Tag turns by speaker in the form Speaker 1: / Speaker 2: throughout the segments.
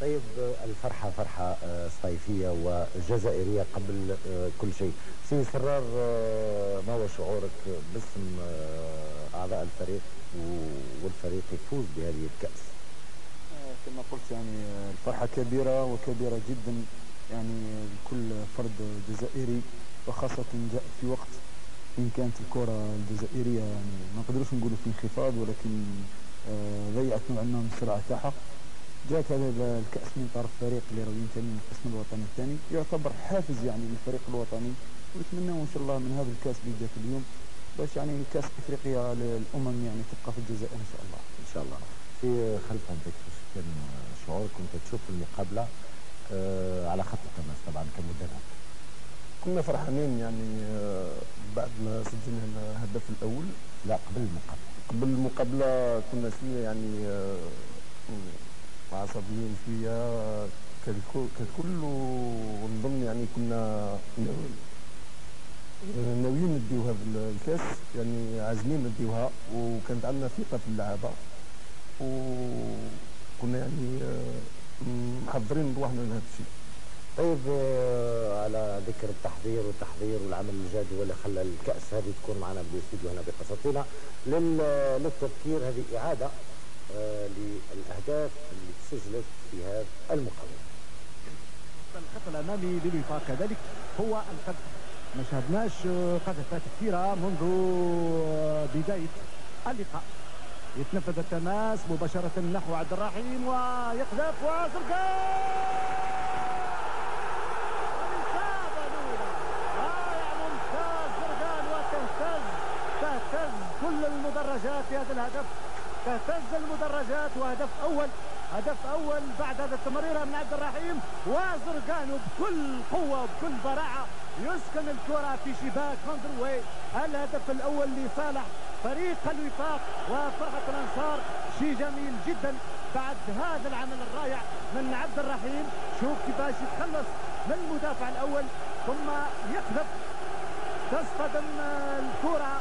Speaker 1: طيب الفرحة فرحة آه، صيفية وجزائرية قبل آه، كل شيء. سي سرار آه، ما هو شعورك باسم أعضاء الفريق والفريق يفوز بهذه الكأس؟
Speaker 2: كما قلت يعني الفرحة كبيرة وكبيرة جدا يعني لكل فرد جزائري وخاصة جاء في وقت إن كانت الكرة الجزائرية يعني ما نقدروش نقولوا في انخفاض ولكن آه، ضيعت نوعا ما من السرعة تاعها جاءت هذا الكأس من طرف فريق اللي راهو ينتمي من القسم الوطني الثاني. يعتبر حافز يعني للفريق الوطني ونتمنى إن شاء الله من هذا الكأس اللي في اليوم باش يعني كأس إفريقيا للأمم يعني تبقى في الجزائر إن شاء الله.
Speaker 1: إن شاء الله. في خلف عندك شعورك وأنت تشوف المقابلة آه، على خط التماس طبعا كمدرب.
Speaker 3: كنا فرحانين يعني آه، بعد ما سجلنا الهدف الأول.
Speaker 1: لا قبل المقابلة.
Speaker 3: قبل المقابلة كنا شوية يعني آه، عصبيين شوية. ككل ونظن يعني كنا ناويين ناويين نديو هذا الكاس يعني عازمين نديوها. وكانت عندنا ثقة في اللعابة. وكنا يعني آه، محضرين روحنا لهذا الشيء.
Speaker 1: طيب آه، على ذكر التحضير والتحضير والعمل الجاد هو اللي خلى الكأس هذه تكون معنا بالاستوديو هنا بقسنطينة لل- للتذكير هذه إعادة آه، للأهداف اللي سجلت في هذا المقابلة
Speaker 4: الخط الامامي للوفاق كذلك هو القذف ما شاهدناش قذفات كثيرة منذ بداية اللقاء. يتنفذ التماس مباشرة نحو عبد الرحيم ويقذف تهتز كل المدرجات في هذا الهدف. تهتز المدرجات وهدف أول. هدف أول بعد هذا التمريره من عبد الرحيم. وزرقان بكل قوة وبكل براعة. يسكن الكرة في شباك فاندروي الهدف الأول لصالح فريق الوفاق وفرحه الأنصار. شيء جميل جدا بعد هذا العمل الرائع من عبد الرحيم. شوف كيفاش يتخلص من المدافع الأول ثم يقذف تصطدم الكرة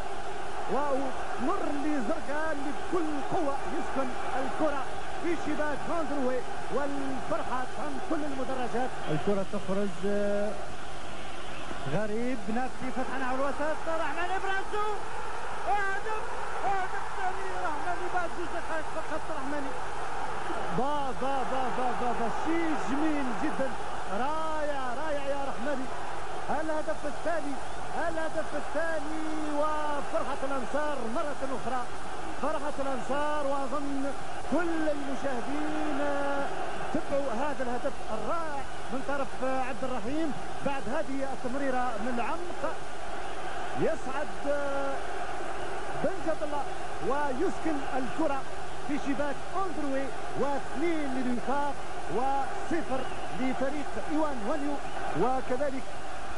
Speaker 4: ومر لزرقان بكل قوة. يسكن الكرة في شباك فاندروي والفرحة عن كل المدرجات. الكرة تخرج آه، غريب نفسي فتحا على الوسط. رحمن ابرازو هدف هدف ثاني رحمن بعد زوج دقائق فقط رحمني با با با با با با. شيء جميل جدا. رائع رائع يا رحمني الهدف الثاني الهدف الثاني وفرحة الأنصار مرة أخرى. فرحة الأنصار وأظن كل المشاهدين تبعوا هذا الهدف الرائع من طرف عبد الرحيم بعد هذه التمريرة من العمق يسعد بن جاب الله ويسكن الكرة في شباك أندروي واثنين للوفاق وصفر لفريق إيوان وانيو وكذلك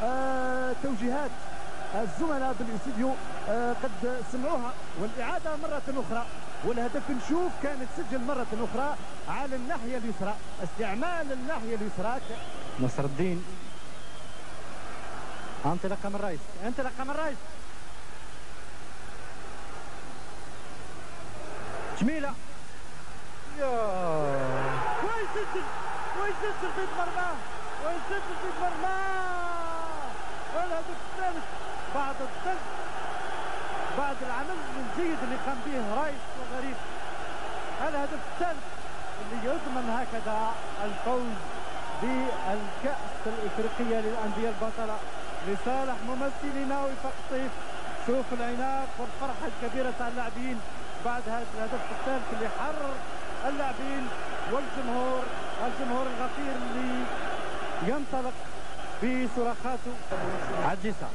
Speaker 4: آه توجيهات الزملاء بالاستديو آه قد سمعوها والإعادة مرة أخرى. والهدف نشوف كانت سجل مرة أخرى على الناحية اليسرى. استعمال الناحية اليسرى. نصر الدين. انطلاقة من الرئيس. انطلاقة من الرئيس. جميلة يا. ويسجل ويسجل بيت مرماه. ويسجل بيت مرماه. الهدف الثالث بعد الضغط بعد العمل الجيد اللي قام به رايس وغريب. الهدف الثالث اللي يضمن هكذا الفوز بالكأس الإفريقية للأندية البطلة لصالح ممثلنا وفاق الصيف شوف العناق والفرحة الكبيرة تاع اللاعبين. بعد هذا الهدف الثالث اللي حرر اللاعبين والجمهور الجمهور الغفير اللي ينطلق بصراخاته عجيسة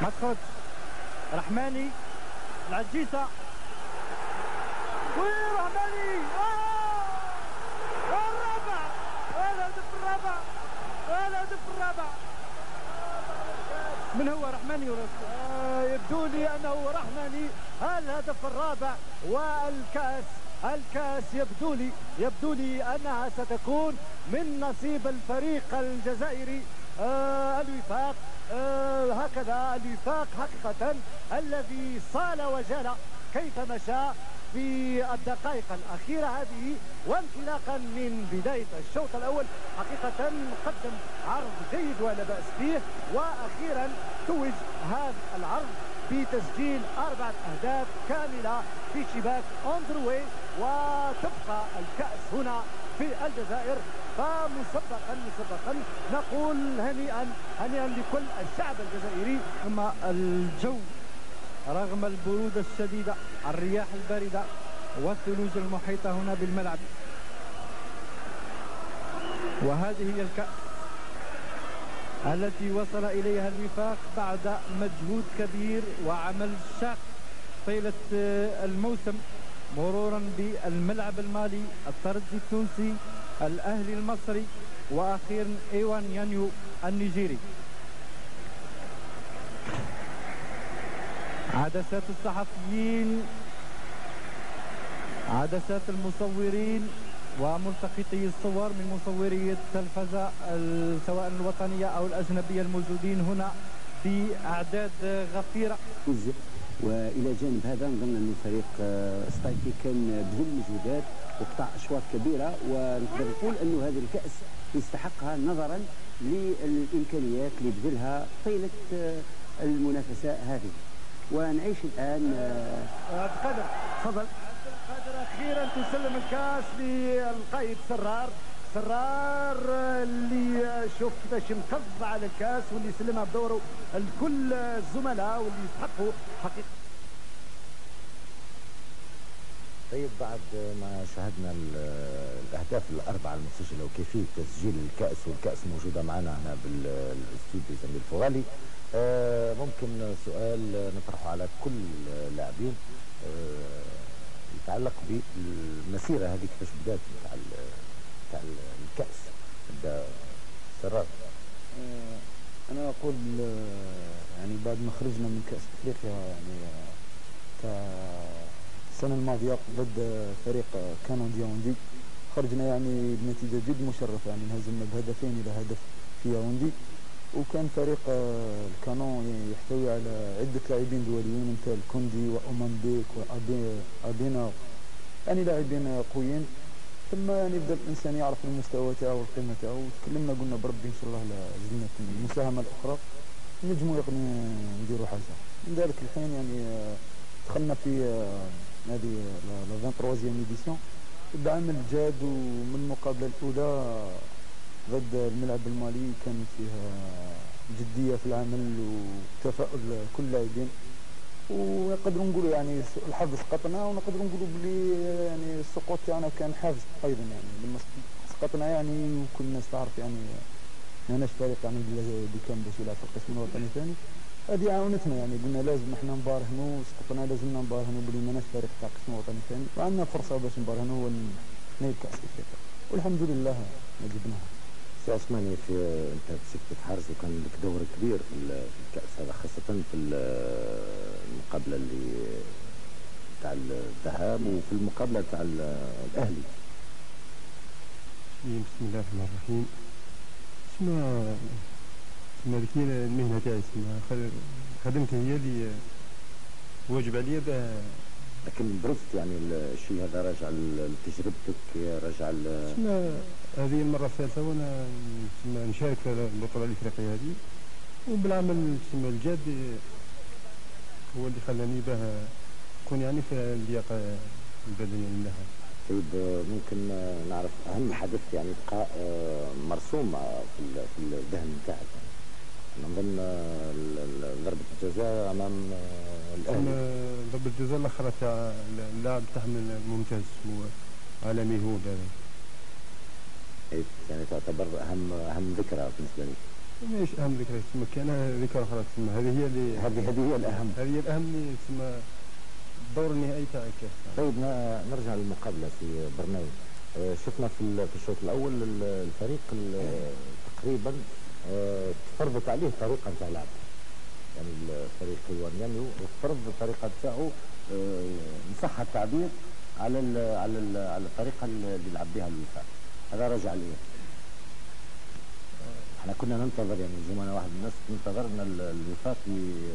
Speaker 4: مسعود رحماني العجيسة ورحماني آه! الرابع! الهدف الرابع! الهدف الرابع! من هو رحماني ولا آه يبدو لي أنه رحماني. الهدف الرابع والكاس. الكأس يبدو لي يبدو لي أنها ستكون من نصيب الفريق الجزائري. آه الوفاق. آه هكذا الوفاق حقيقة الذي صال وجال كيف مشى في الدقائق الأخيرة هذه وانطلاقا من بداية الشوط الأول. حقيقة قدم عرض جيد ولا بأس به وأخيرا توج هذا العرض. بتسجيل أربعة أهداف كاملة في شباك أندروي وتبقى الكأس هنا في الجزائر. فمسبقا مسبقا نقول هنيئا هنيئا لكل الشعب الجزائري.
Speaker 5: أما الجو رغم البرودة الشديدة الرياح الباردة والثلوج المحيطة هنا بالملعب. وهذه هي الكأس. التي وصل إليها الوفاق بعد مجهود كبير وعمل شاق طيلة الموسم مرورا بالملعب المالي الترجي التونسي الأهلي المصري وأخيرا إيوان يانيو النيجيري. عدسات الصحفيين عدسات المصورين وملتقطي الصور من مصوري التلفزة سواء الوطنية أو الأجنبية الموجودين هنا بأعداد غفيرة.
Speaker 6: وإلى جانب هذا نظن انه فريق آه، ستايكي كان بذل مجهودات وقطع أشواط كبيرة ونقدر نقول انه هذه الكأس يستحقها نظرا للإمكانيات اللي بذلها طيلة آه، المنافسة هذه. ونعيش الآن
Speaker 4: آه، تفضل. القادر أخيرا تسلم الكاس للقائد سرار. سرار اللي شوف كيفاش مكظ على الكاس واللي سلمها بدوره لكل الزملاء واللي يستحقوا حقيقة.
Speaker 1: طيب بعد ما شاهدنا الأهداف الأربعة المسجلة وكيفية تسجيل الكأس والكأس موجودة معنا هنا بالاستوديو زميل فوالي آه ممكن سؤال نطرحه على كل اللاعبين. آه يتعلق بالمسيرة هذه كيفاش بدات نتاع نتاع الكأس بدا سرار
Speaker 2: آه أنا أقول يعني بعد ما خرجنا من كأس إفريقيا يعني السنة الماضية ضد فريق كانون دياوندي خرجنا يعني بنتيجة جد مشرفة يعني انهزمنا بهدفين إلى هدف في ياوندي وكان فريق آه، الكانون يحتوي على عدة لاعبين دوليين مثل كوندي وأومان بيك وأبينا يعني لاعبين قويين. ثم يعني بدأ الإنسان يعرف المستوى تاعو والقيمة تاعو. وتكلمنا قلنا بربي إن شاء الله زدنا المساهمة الأخرى. نجموا يعني نديروا حاجة. من ذلك الحين يعني آه، دخلنا في آه، هذه la 23 édition العمل جاد ومن المقابله الأولى ضد الملعب المالي كان فيها جدية في العمل وتفاؤل كل اللاعبين ونقدروا نقولوا يعني الحظ سقطنا ونقدروا نقولوا بلي يعني السقوط تاعنا كان حافز أيضا يعني. لما سقطنا يعني وكل الناس تعرف يعني ماناش فريق يعني اللي كان باش يلعب في القسم الوطني الثاني. هذه عاونتنا يعني قلنا لازم إحنا نبارهنوا سقطنا لازمنا نبارهنوا بلي ماناش فريق تاع القسم الوطني الثاني. وعندنا فرصة باش نبارهنوا ونهيب كاس افريقيا والحمد لله ما جبناها.
Speaker 1: سي عثماني في أنت مسكت حارس وكان لك دور كبير في الكأس هذا خاصة في المقابلة اللي تاع الذهاب وفي المقابلة تاع الأهلي.
Speaker 3: بسم الله الرحمن الرحيم. اسمها اسمها ذيك المهنة تاعي؟ اسمها خدمتي هي اللي واجب عليا
Speaker 1: لكن درست يعني الشيء هذا راجع لتجربتك راجع
Speaker 3: هذه المرة الثالثة وأنا نشارك في البطولة الإفريقية هذه. وبالعمل تسمى الجاد هو اللي خلاني باه نكون يعني في اللياقة البدنية لها
Speaker 1: طيب ممكن نعرف أهم حدث يعني بقى آه، مرسوم في الذهن بتاعك. نظن ضربة الجزاء أمام الأهلي.
Speaker 3: ضربة الجزاء الأخرى تاع اللاعب تاعنا الممتاز اسمه عالمي هود هذا
Speaker 1: يعني تعتبر أهم أهم ذكرى بالنسبة لي
Speaker 3: مش أهم ذكرى تسمى كان ذكرى أخرى تسمى هذه هي اللي
Speaker 1: هذه هذه هي الأهم.
Speaker 3: هذه هي الأهم اللي تسمى الدور النهائي تاع الكأس.
Speaker 1: طيب نرجع للمقابلة في برناوي آه، شفنا في الشوط الأول الفريق تقريبا تفرضت عليه طريقه نتاع لعب. يعني الفريق يوان يانيو فرض الطريقة نتاعو ان صح التعبير على ال على ال على الطريقة اللي يلعب بها الوفاق هذا رجع ليه إحنا كنا ننتظر يعني زي أنا واحد من الناس ننتظر إن ال- الوفاق ي-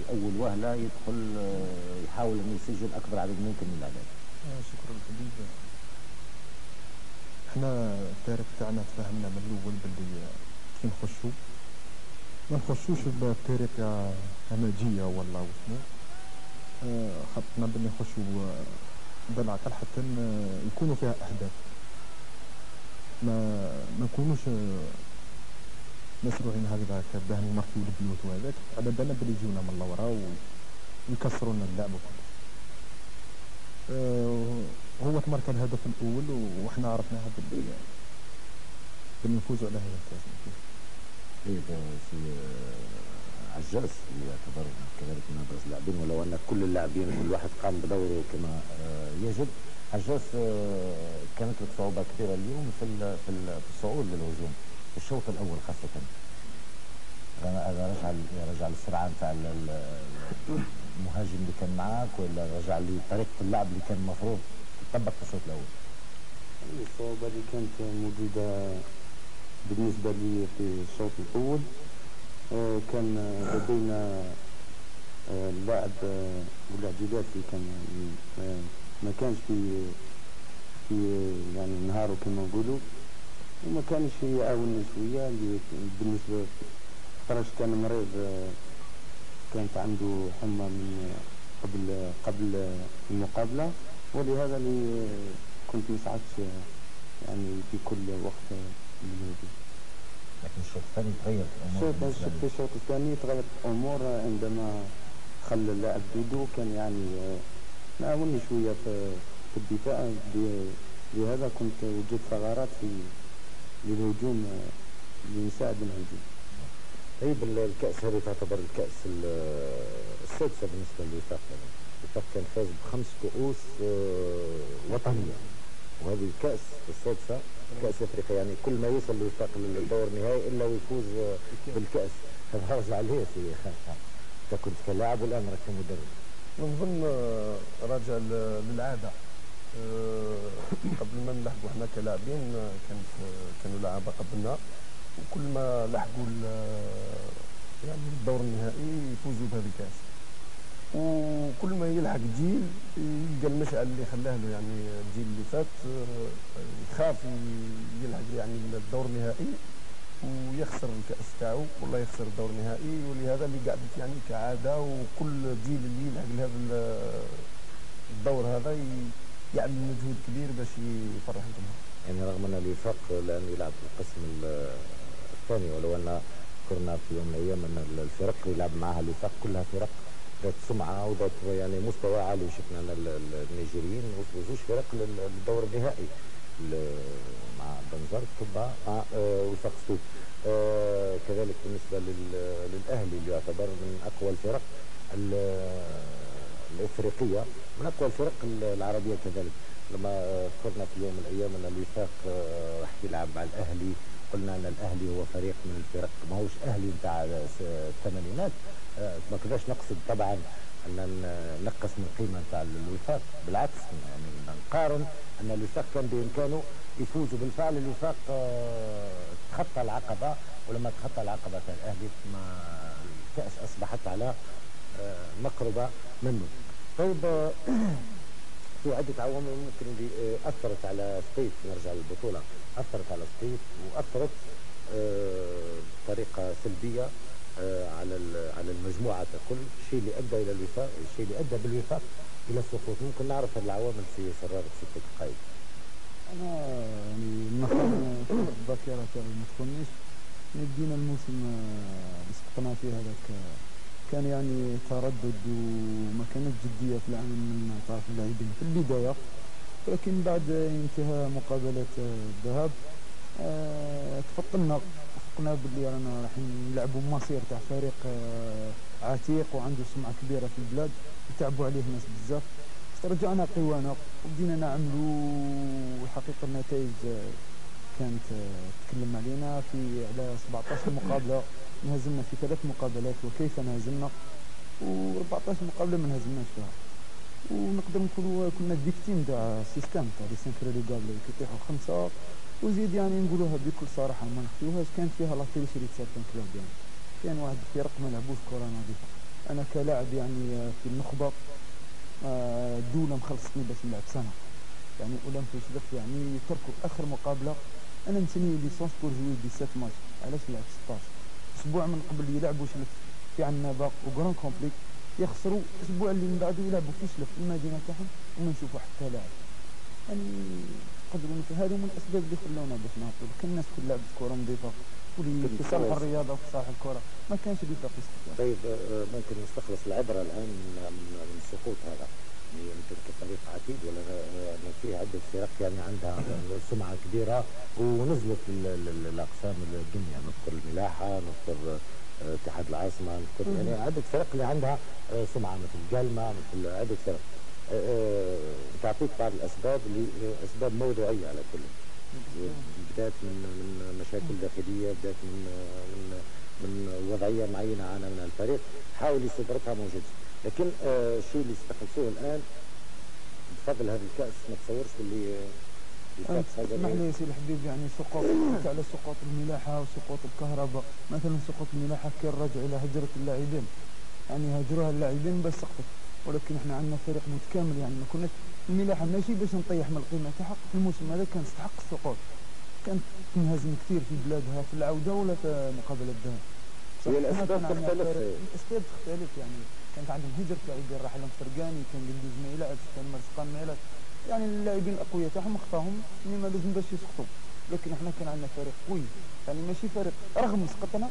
Speaker 1: لاول وهلة يدخل آه، يحاول إنه يسجل أكبر عدد ممكن من الاهداف
Speaker 3: آه، شكرا الحبيب إحنا التاريخ تاعنا تفاهمنا من الأول باللي كي نخشوا. ما نخشوش بطريقه همجيه ولا وشنو آه، خطنا باللي نخشوا آه، بالعقل حتى يكونوا فيها أهداف. ما ما نكونوش آه، مسروعين هكذاك باه نمركيو البيوت وهذاك. على بالنا بلي يجونا من لورا ويكسروا لنا اللعب وكل آه، هو تمرك الهدف الأول وإحنا عرفناها باللي باللي نفوزوا على هذا الكاس
Speaker 1: آه، في آه، عجاز يعتبر كذلك من أبرز اللاعبين ولو أن كل اللاعبين كل واحد قام بدوره كما آه، يجب. عجاز آه، كانت لك صعوبه كبيرة اليوم في في ال- في الصعود للهجوم في الشوط الأول خاصة. هذا رجع رجع للسرعه نتاع ال- ال- المهاجم اللي كان معاك ولا رجع لطريقة اللعب اللي كان المفروض تطبق في الشوط الأول؟
Speaker 2: الصعوبة اللي كانت موجودة بالنسبة لي في الشوط الأول آه، كان لدينا آه، اللاعب آه، والاعتدال اللي كان آه، ما كانش في في يعني نهاره كما نقولوا وما كانش يعاوني شوية بالنسبة خرج كان مريض آه، كانت عنده حمى من قبل قبل المقابلة ولهذا اللي كنت مساعدش يعني في كل وقت.
Speaker 1: لكن الشوط الثاني تغير الأمور
Speaker 2: في. الشوط الثاني تغيرت الأمور عندما خلى اللاعب دودو كان يعني نعاوني شوية في في الدفاع لهذا كنت وجدت ثغرات في للهجوم لنساعد الهجوم
Speaker 1: طيب ال- الكأس هذه تعتبر الكأس ال- السادسة بالنسبة للوفاق. الوفاق كان فاز بخمس كؤوس آه، وطنية وهذه الكأس السادسة كأس أفريقيا يعني كل ما يوصل الوفاق للدور النهائي إلا ويفوز بالكأس. هذا راجع عليه سيدي. خالد. أنت كنت كلاعب والآن راك كمدرب.
Speaker 3: نظن آه، راجع ل- للعادة. آه، قبل ما نلحقوا إحنا كلاعبين آه، كانت كانوا لعابة قبلنا. وكل ما لحقوا يعني الدور النهائي يفوزوا بهذا الكأس. وكل ما يلحق جيل يلقى المشعل اللي خلاه له يعني الجيل اللي فات آه، يخاف يلحق يعني الدور النهائي ويخسر الكأس تاعو والله يخسر الدور النهائي. ولهذا اللي قعدت يعني كعادة وكل جيل اللي يلحق لهذا ال- الدور هذا يعمل مجهود كبير باش يفرح الجمهور
Speaker 1: يعني رغم أن الوفاق الآن يلعب في القسم ال- الثاني ولو أن ذكرنا في يوم من الأيام أن الفرق اللي يلعب معها الوفاق كلها فرق. ذات سمعة وذات يعني مستوى عالي. شفنا النيجيريين وصلوا زوج فرق لل- للدور النهائي. ال- مع بنزرت طبعا مع آه، وفاق سوق آه، كذلك بالنسبة لل- للأهلي اللي يعتبر من أقوى الفرق ال- الإفريقية من أقوى الفرق العربية كذلك. لما آه، ذكرنا في يوم من الأيام أن الوفاق آه، راح يلعب مع الأهلي. قلنا أن الأهلي هو فريق من الفرق. ما هوش أهلي نتاع الثمانينات آه، ما كناش نقصد طبعا أن نقص من القيمه نتاع الوفاق. بالعكس يعني نقارن أن الوفاق كان بإمكانه يفوز. بالفعل الوفاق آه، تخطى العقبة. ولما تخطى العقبة تاع الأهلي ما الكأس أصبحت على آه، مقربة منه. طيب آه، في عدة عوامل ممكن اللي آه، أثرت على سبيت. نرجع للبطولة. أثرت على سبيت وأثرت آه، بطريقة سلبية. آه، على ال- على المجموعة ككل الشيء اللي أدى إلى الوفاق الشيء اللي أدى بالوفاق إلى السقوط. ممكن نعرف العوامل في سرارة ستة دقائق.
Speaker 2: أنا يعني الذاكره ما تخونيش بدينا الموسم آه، اللي سقطنا فيه هذاك آه، كان يعني تردد وما كانت جدية في العمل من طرف اللاعبين في البداية. ولكن بعد انتهاء مقابلة آه، الذهاب آه، تفطنا اتفقنا باللي رانا راح نلعبوا مصير تاع فريق آه، عتيق وعنده سمعة كبيرة في البلاد. يتعبوا عليه الناس بزاف. رجعنا قوانا وبدينا نعملوا الحقيقة النتائج آه، كانت آه، تتكلم علينا في على 17 مقابلة. انهزمنا في ثلاث مقابلات وكيف انهزمنا و14 مقابلة ما انهزمناش فيها. ونقدر نقولوا كنا victimes تاع ال système تاع les cinq relégables كيطيحوا خمسة وزيد يعني نقولوها بكل صراحة ما نخفيوهاش كانت فيها la tricherie certains clubs يعني. كان واحد الفرق ما لعبوش كره نظيفه أنا كلاعب يعني في النخبة آه، الدولة مخلصتني باش نلعب سنة. يعني اولمبيش دف يعني تركوا آخر مقابلة. أنا نسني ليسونس بور جوي 17 ماتش. علاش لعب 16 أسبوع من قبل يلعبوا شلف في عنابه وكرون كومبليك. يخسروا الأسبوع اللي من بعده يلعبوا في شلف في المدينة تاعهم وما نشوفوا حتى لاعب. يعني نقول هذو من الأسباب اللي خلونا باش نهبطوا كان الناس كل لعبت كره نظيفه واللي في صالح الرياضة وفي صالح الكره ما كانش اللي يفرق
Speaker 1: طيب آه، ممكن نستخلص العبرة الآن من السقوط هذا. يمكن كفريق عتيد ولا آه، يعني في عدة فرق يعني عندها سمعة كبيرة. ونزلت ال- ال- الأقسام الدنيا. نذكر الملاحة نذكر آه، اتحاد العاصمة نذكر يعني عدة فرق اللي عندها سمعة مثل جالما مثل عدة فرق. تعطيك بعض الأسباب اللي آه، اسباب موضوعية على كل. بدات من من مشاكل داخلية بدات من من من وضعية معينة عانى منها الفريق. حاول يستدركها موجود لكن آه، الشيء اللي استخلصوه الآن بفضل هذا الكأس ما تصورش اللي
Speaker 2: أنت اسمح لي يا سي الحبيب يعني سقوط على سقوط الملاحة وسقوط الكهرباء مثلا سقوط الملاحة كان راجع إلى هجرة اللاعبين. يعني هجروها اللاعبين بس سقطت ولكن إحنا عندنا فريق متكامل يعني ما كناش الملاحه ماشي باش نطيح من القيمة تاعها في الموسم هذا كان تستحق السقوط. كانت تنهزم كثير في بلادها في العودة ولا في مقابله الذهاب.
Speaker 1: هي
Speaker 2: عندنا
Speaker 1: تختلف.
Speaker 2: الاسباب تختلف يعني كانت عندهم هجرة لاعبين راح لهم فرقاني كان قندوز ما يلعبش كان مرزقان ما يلعبش يعني اللاعبين الأقوياء تاعهم اخطاهم اللي ما لازم باش يسقطوا. لكن إحنا كان عندنا فريق قوي. يعني ماشي فريق رغم سقطنا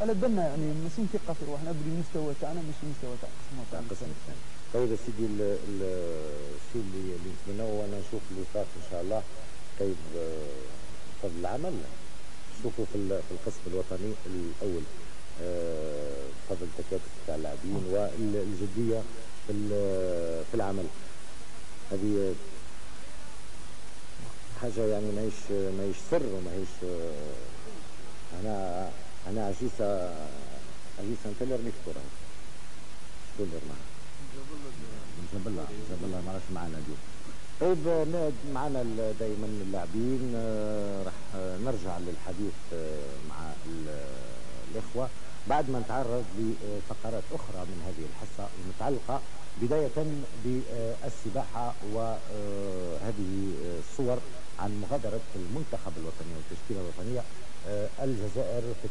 Speaker 2: على بالنا يعني ماشي ثقه في روحنا بلي المستوى تاعنا ماشي المستوى تاع القسم
Speaker 1: تاع القسم طيب سيدي ال- ال- الشيء اللي اللي نتمناه وأنا نشوف الوفاق إن شاء الله. طيب آه، فضل العمل نشوفوا في في القسم الوطني الأول. آه، فضل التكاتف تاع اللاعبين والجدية في في العمل. هذه حاجة يعني ماهيش ماهيش سر وماهيش آه، أنا أنا أنت اللي رميت الكره شكون اللي رماها؟ جاب الله جاب الله ما راش معنا اليوم. طيب آه، نا- معنا دائما اللاعبين. آه، راح آه، نرجع للحديث آه، مع ال- الإخوة. بعد ما نتعرض لفقرات أخرى من هذه الحصة المتعلقة بداية بالسباحة وهذه الصور عن مغادرة المنتخب الوطني والتشكيلة الوطنية آه، الجزائر في